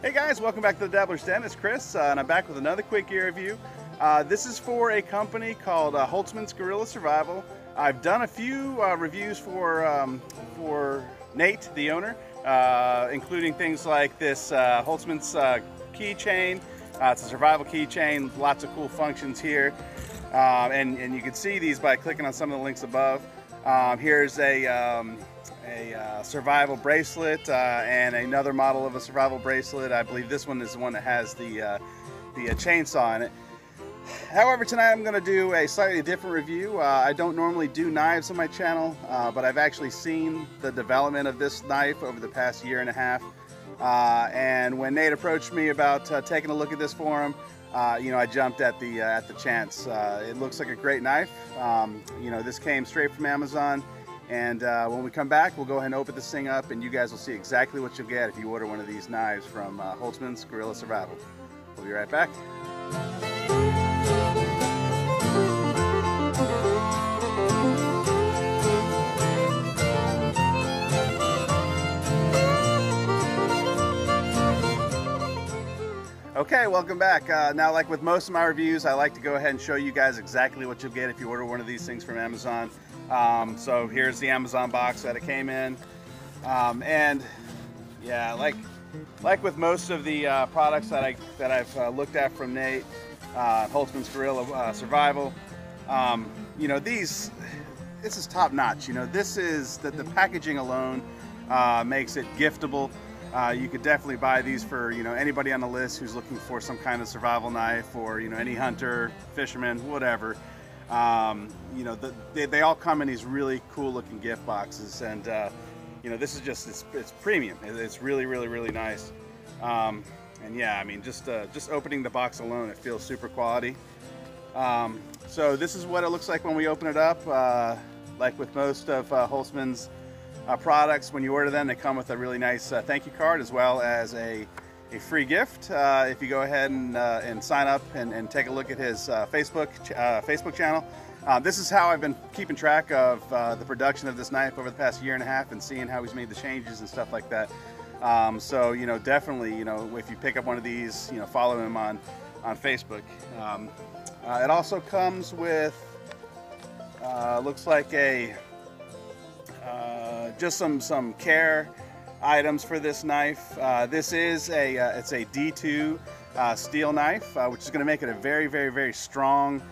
Hey guys, welcome back to the Dabbler's Den. It's Chris, uh, and I'm back with another quick gear review. Uh, this is for a company called uh, Holtzman's Gorilla Survival. I've done a few uh, reviews for um, for Nate, the owner, uh, including things like this uh, Holtzman's keychain. it's a survival keychain, lots of cool functions here. and, and you can see these by clicking on some of the links above. Um, here's a um, a uh, survival bracelet uh, and another model of a survival bracelet. I believe this one is the one that has the, uh, the uh, chainsaw in it. However, tonight I'm going to do a slightly different review. Uh, I don't normally do knives on my channel, uh, but I've actually seen the development of this knife over the past year and a half. and when Nate approached me about taking a look at this for him, you know, I jumped at the at the chance. it looks like a great knife. Um, you know, this came straight from Amazon. And uh, when we come back, we'll go ahead and open this thing up and you guys will see exactly what you'll get if you order one of these knives from uh, Holtzman's Gorilla Survival. We'll be right back. Okay, welcome back. Uh, now, like with most of my reviews, I like to go ahead and show you guys exactly what you'll get if you order one of these things from Amazon. Um, so here's the Amazon box that it came in. Um, and yeah, like like with most of the uh, products that I that I've uh, looked at from Nate, uh, Holtzman's Gorilla uh, Survival, um, you know these, this is top notch. You know this is that the packaging alone uh, makes it giftable. Uh, you could definitely buy these for you know anybody on the list who's looking for some kind of survival knife, or you know any hunter, fisherman, whatever. Um, you know, the, they, they, all come in these really cool looking gift boxes and uh, you know, this is just, it's, it's premium. It's really, really, really nice. Um, and yeah, I mean, just, uh, just opening the box alone, it feels super quality. Um, so this is what it looks like when we open it up. Uh, like with most of uh, Holtzman's uh, products, when you order them, they come with a really nice uh, thank you card as well as a a free gift uh, if you go ahead and, uh, and sign up and, and, take a look at his uh, Facebook uh, Facebook channel. This is how I've been keeping track of the production of this knife over the past year and a half and seeing how he's made the changes and stuff like that. Um, so you know, definitely, you know, if you pick up one of these, you know, follow him on on Facebook. Um, it also comes with looks like a just some some care items for this knife. Uh, this is a, uh, it's a D2 uh, steel knife, uh, which is gonna make it a very, very, very strong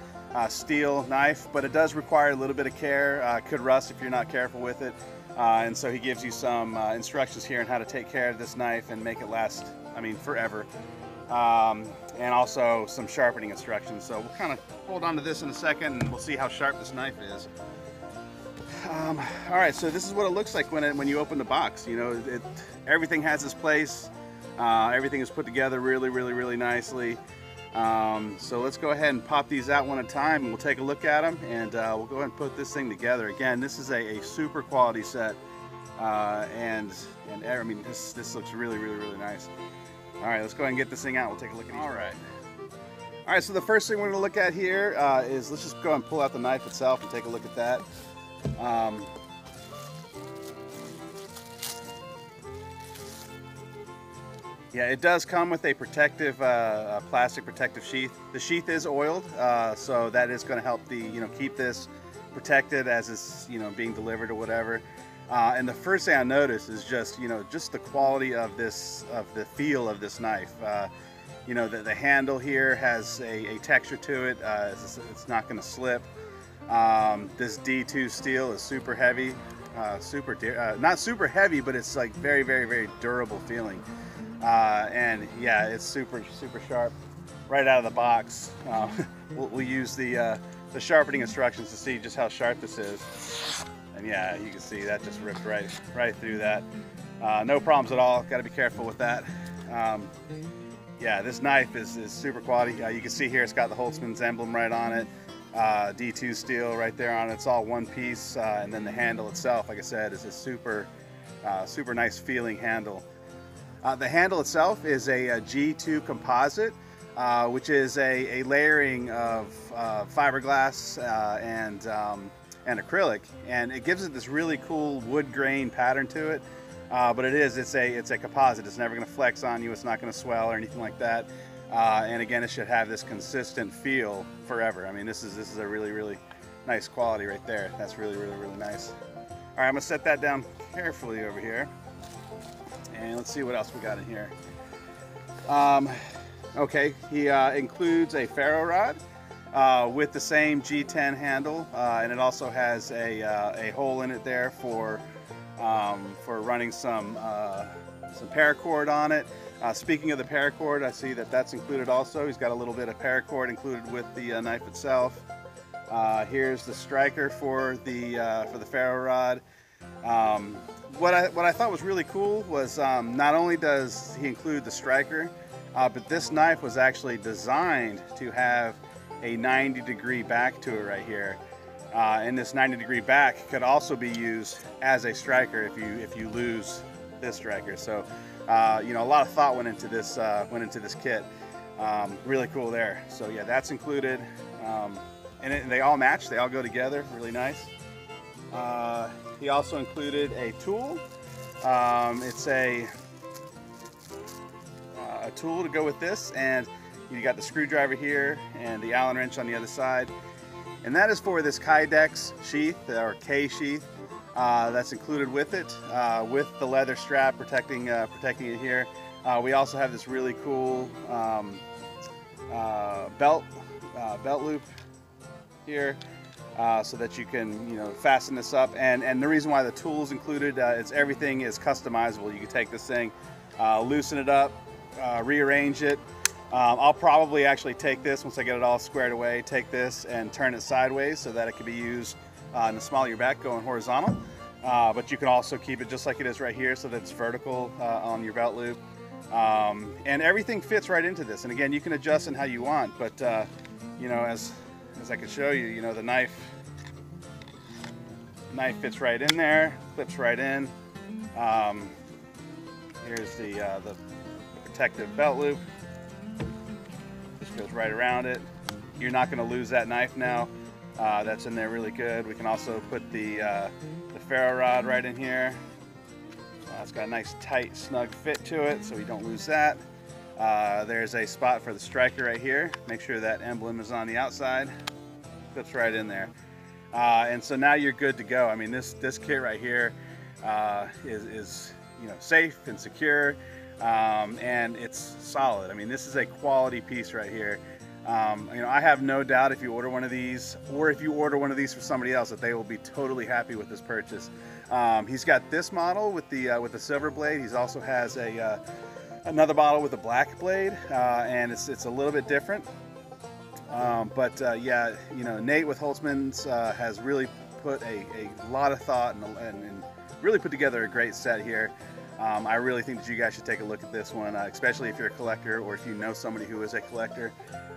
steel knife, but it does require a little bit of care. Could rust if you're not careful with it. and so he gives you some instructions here on how to take care of this knife and make it last, I mean, forever. Um, and also some sharpening instructions. So we'll kind of hold on to this in a second and we'll see how sharp this knife is. Um, all right, so this is what it looks like when it, when you open the box. You know, it, everything has its place. Uh, everything is put together really, really, really nicely. Um, so let's go ahead and pop these out one at a time and we'll take a look at them and uh, we'll go ahead and put this thing together. Again, this is a, a super quality set uh, and, and I mean, this, this looks really, really, really nice. All right, let's go ahead and get this thing out. We'll take a look at it. All right. All right, so the first thing we're gonna look at here uh, is let's just go and pull out the knife itself and take a look at that. Um, yeah, it does come with a protective, uh, plastic protective sheath. The sheath is oiled, uh, so that is going to help the, you know, keep this protected as it's, you know, being delivered or whatever. Uh, and the first thing I noticed is just, you know, just the quality of this, of the feel of this knife. Uh, you know, the, the handle here has a, a texture to it. Uh, it's, it's not going to slip. Um, this D2 steel is super heavy, uh, super uh, not super heavy, but it's like very, very, very durable feeling. Uh, and yeah, it's super, super sharp right out of the box. Uh, we'll, we'll, use the, uh, the sharpening instructions to see just how sharp this is. And yeah, you can see that just ripped right, right through that. Uh, no problems at all. Got to be careful with that. Um, yeah, this knife is, is super quality. you can see here it's got the Holtzman's emblem right on it uh, D2 steel right there on it. It's all one piece, uh, and then the handle itself, like I said, is a super, uh, super nice feeling handle. Uh, the handle itself is a a G2 composite, uh, which is a, a layering of uh, fiberglass and um, and acrylic, and it gives it this really cool wood grain pattern to it. but it is, it's a, it's a composite. It's never gonna flex on you. It's not gonna swell or anything like that. Uh, and again, it should have this consistent feel forever. I mean, this is, this is a really, really nice quality right there. That's really, really, really nice. All right, I'm gonna set that down carefully over here. And let's see what else we got in here. Um, okay, he uh, includes a ferro rod uh, with the same G10 handle, uh, and it also has a, uh, a hole in it there for um, for running some uh, some paracord on it. Uh, speaking of the paracord, I see that that's included also. He's got a little bit of paracord included with the knife itself. here's the striker for the for the ferro rod. Um, what I what I thought was really cool was um, not only does he include the striker, uh, but this knife was actually designed to have a 90 degree back to it right here. Uh, and this 90 degree back could also be used as a striker if you if you lose this striker. So uh, you know a lot of thought went into this uh, went into this kit. Um, really cool there. So yeah, that's included. Um, and, it, and they all match. They all go together. Really nice. Uh, he also included a tool. Um, it's a, uh, a tool to go with this and you got the screwdriver here and the Allen wrench on the other side. And that is for this Kydex sheath or K sheath uh, that's included with it uh, with the leather strap protecting, uh, protecting it here. Uh, we also have this really cool um, uh, belt, belt loop here so that you can you know fasten this up. And and the reason why the tools included is everything is customizable. You can take this thing loosen it up rearrange it. Um, I'll probably actually take this once I get it all squared away take this and turn it sideways so that it can be used uh, in the small of your back going horizontal uh, but you can also keep it just like it is right here so that it's vertical on your belt loop um, and everything fits right into this and again you can adjust in how you want but you know as as I can show you, you know, the knife knife fits right in there, clips right in. Um, here's the, uh, the protective belt loop. Just goes right around it. You're not going to lose that knife now. Uh, that's in there really good. We can also put the, uh, the ferro rod right in here. Uh, it's got a nice tight snug fit to it so we don't lose that. Uh, there's a spot for the striker right here. Make sure that emblem is on the outside. Fits right in there. Uh, and so now you're good to go. I mean, this, this kit right here uh, is, is you know, safe and secure um, and it's solid. I mean, this is a quality piece right here. Um, you know, I have no doubt if you order one of these, or if you order one of these for somebody else, that they will be totally happy with this purchase. Um, he's got this model with the uh, with the silver blade. He also has a uh, another bottle with a black blade, uh, and it's, it's a little bit different. Um, but uh, yeah, you know, Nate with Holtzman's uh, has really put a, a lot of thought and, and, and, really put together a great set here. Um, I really think that you guys should take a look at this one, uh, especially if you're a collector or if you know somebody who is a collector.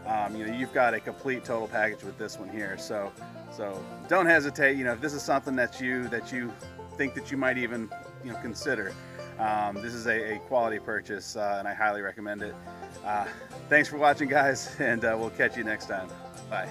Um, you know, you've got a complete total package with this one here. So, so don't hesitate. You know, if this is something that you that you think that you might even you know consider, um, this is a, a quality purchase uh, and I highly recommend it. Uh, thanks for watching guys and uh, we'll catch you next time. Bye.